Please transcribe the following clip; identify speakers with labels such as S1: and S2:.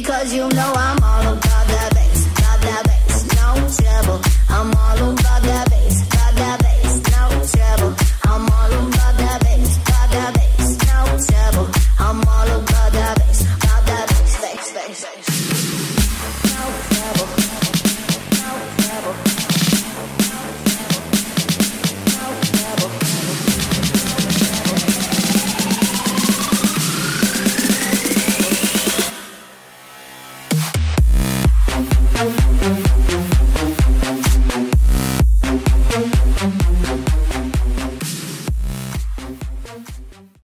S1: because you know I'm all about